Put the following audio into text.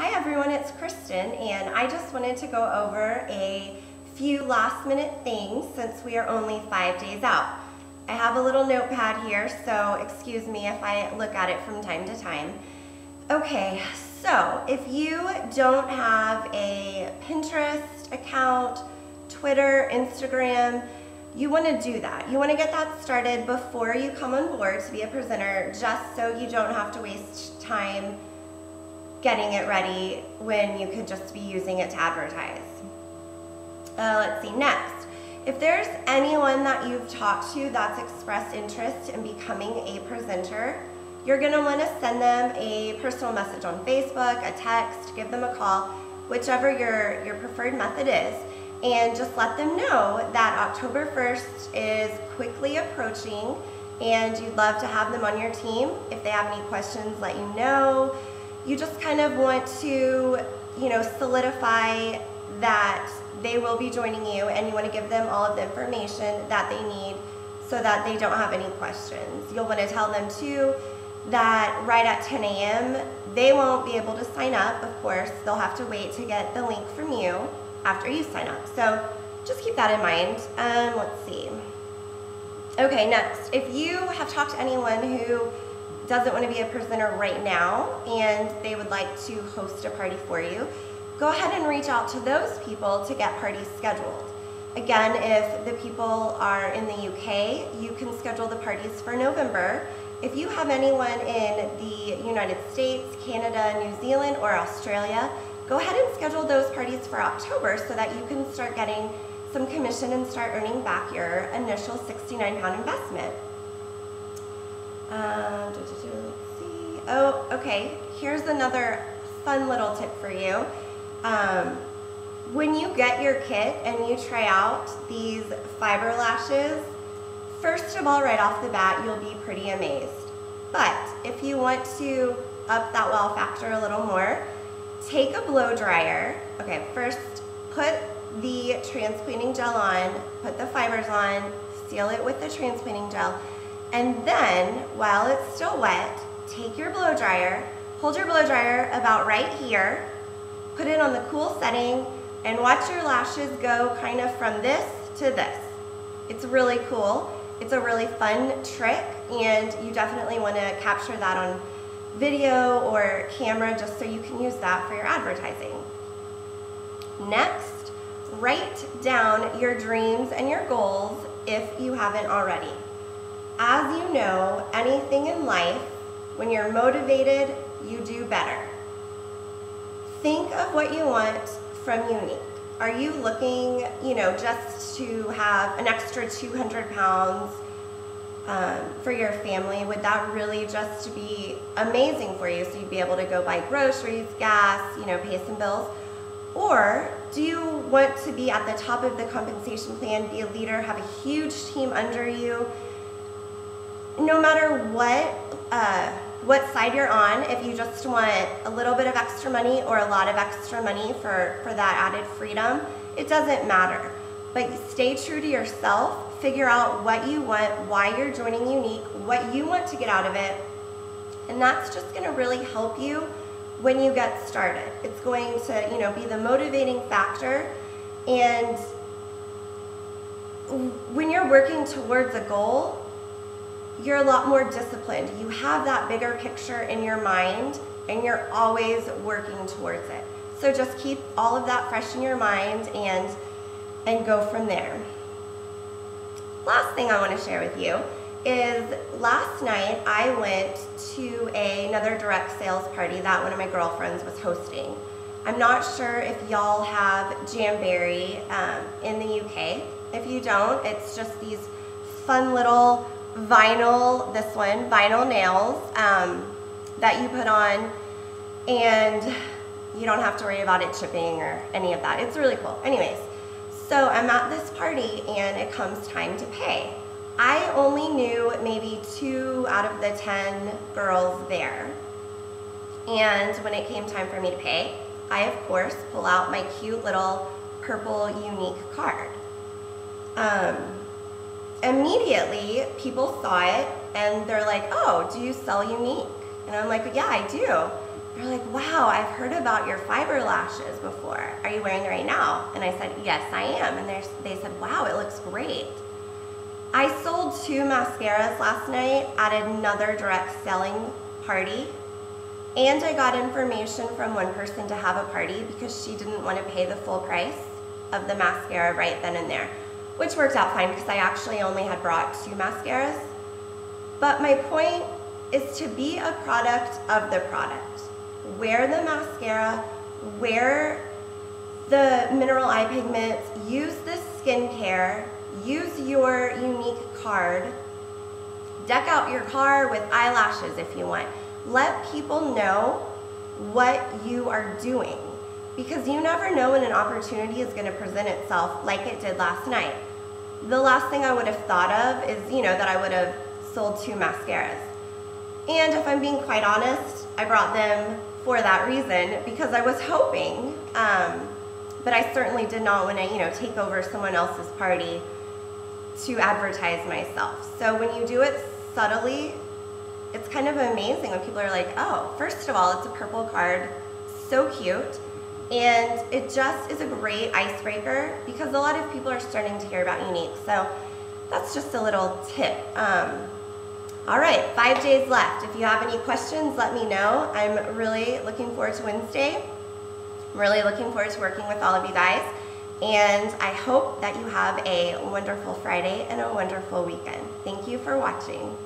Hi everyone, it's Kristin and I just wanted to go over a few last minute things since we are only five days out. I have a little notepad here, so excuse me if I look at it from time to time. Okay, so if you don't have a Pinterest account, Twitter, Instagram, you want to do that. You want to get that started before you come on board to be a presenter just so you don't have to waste time getting it ready when you could just be using it to advertise. Uh, let's see, next. If there's anyone that you've talked to that's expressed interest in becoming a presenter, you're gonna wanna send them a personal message on Facebook, a text, give them a call, whichever your, your preferred method is, and just let them know that October 1st is quickly approaching and you'd love to have them on your team. If they have any questions, let you know you just kind of want to, you know, solidify that they will be joining you and you want to give them all of the information that they need so that they don't have any questions. You'll want to tell them too that right at 10 a.m. they won't be able to sign up, of course. They'll have to wait to get the link from you after you sign up. So just keep that in mind. Um, let's see. Okay, next. If you have talked to anyone who doesn't want to be a presenter right now and they would like to host a party for you, go ahead and reach out to those people to get parties scheduled. Again, if the people are in the UK, you can schedule the parties for November. If you have anyone in the United States, Canada, New Zealand, or Australia, go ahead and schedule those parties for October so that you can start getting some commission and start earning back your initial 69 pound investment. See. Oh, okay. Here's another fun little tip for you. Um, when you get your kit and you try out these fiber lashes, first of all, right off the bat, you'll be pretty amazed. But if you want to up that wow factor a little more, take a blow dryer. Okay, first put the transplanting gel on, put the fibers on, seal it with the transplanting gel, and then, while it's still wet, take your blow dryer, hold your blow dryer about right here, put it on the cool setting, and watch your lashes go kind of from this to this. It's really cool. It's a really fun trick, and you definitely want to capture that on video or camera just so you can use that for your advertising. Next, write down your dreams and your goals if you haven't already. As you know, anything in life, when you're motivated, you do better. Think of what you want from Younique. Are you looking, you know, just to have an extra 200 pounds um, for your family? Would that really just be amazing for you so you'd be able to go buy groceries, gas, you know, pay some bills? Or do you want to be at the top of the compensation plan, be a leader, have a huge team under you, no matter what, uh, what side you're on, if you just want a little bit of extra money or a lot of extra money for, for that added freedom, it doesn't matter. But stay true to yourself, figure out what you want, why you're joining Younique, what you want to get out of it, and that's just gonna really help you when you get started. It's going to, you know, be the motivating factor and when you're working towards a goal, you're a lot more disciplined. You have that bigger picture in your mind and you're always working towards it. So just keep all of that fresh in your mind and, and go from there. Last thing I want to share with you is last night I went to a, another direct sales party that one of my girlfriends was hosting. I'm not sure if y'all have Jamberry um, in the UK. If you don't, it's just these fun little vinyl, this one, vinyl nails um, that you put on and you don't have to worry about it chipping or any of that. It's really cool. Anyways, so I'm at this party and it comes time to pay. I only knew maybe two out of the 10 girls there. And when it came time for me to pay, I of course pull out my cute little purple Younique card. Um, immediately people saw it and they're like, oh, do you sell Younique? And I'm like, yeah, I do. they're like, wow, I've heard about your fiber lashes before. Are you wearing it right now? And I said, yes, I am. And they said, wow, it looks great. I sold two mascaras last night at another direct selling party. And I got information from one person to have a party because she didn't want to pay the full price of the mascara right then and there, which worked out fine because I actually only had brought two mascaras. But my point is to be a product of the product. Wear the mascara, wear the mineral eye pigments, use the skincare, use your Younique card, deck out your car with eyelashes if you want. Let people know what you are doing because you never know when an opportunity is going to present itself like it did last night. The last thing I would have thought of is, you know, that I would have sold two mascaras. And if I'm being quite honest, I brought them for that reason because I was hoping, um, but I certainly did not want to, you know, take over someone else's party to advertise myself. So when you do it subtly, it's kind of amazing when people are like, oh, first of all, it's a purple card, so cute. And it just is a great icebreaker because a lot of people are starting to hear about Younique. So that's just a little tip. Um, all right, five days left. If you have any questions, let me know. I'm really looking forward to Wednesday. I'm really looking forward to working with all of you guys. And I hope that you have a wonderful Friday and a wonderful weekend. Thank you for watching.